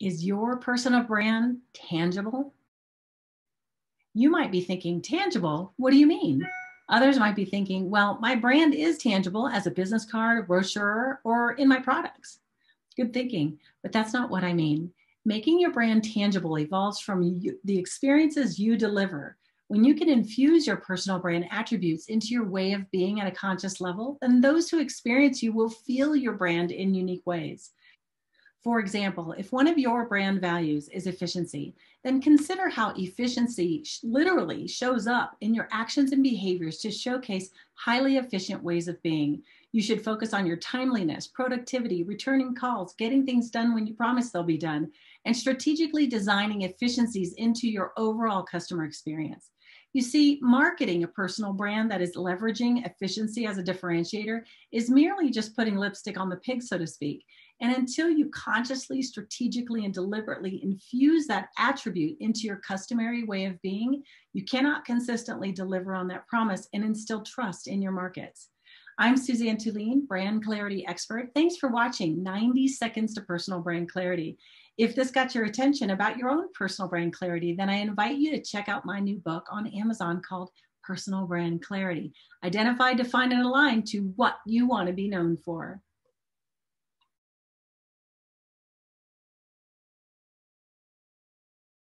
Is your personal brand tangible? You might be thinking, tangible? What do you mean? Others might be thinking, well, my brand is tangible as a business card, brochure, or in my products. Good thinking, but that's not what I mean. Making your brand tangible evolves from you, the experiences you deliver. When you can infuse your personal brand attributes into your way of being at a conscious level, then those who experience you will feel your brand in unique ways. For example, if one of your brand values is efficiency, then consider how efficiency literally shows up in your actions and behaviors to showcase highly efficient ways of being. You should focus on your timeliness, productivity, returning calls, getting things done when you promise they'll be done, and strategically designing efficiencies into your overall customer experience. You see, marketing a personal brand that is leveraging efficiency as a differentiator is merely just putting lipstick on the pig, so to speak. And until you consciously, strategically, and deliberately infuse that attribute into your customary way of being, you cannot consistently deliver on that promise and instill trust in your markets. I'm Suzanne Tulien, brand clarity expert. Thanks for watching 90 Seconds to Personal Brand Clarity. If this got your attention about your own personal brand clarity, then I invite you to check out my new book on Amazon called Personal Brand Clarity Identify, Define, and Align to What You Want to Be Known For.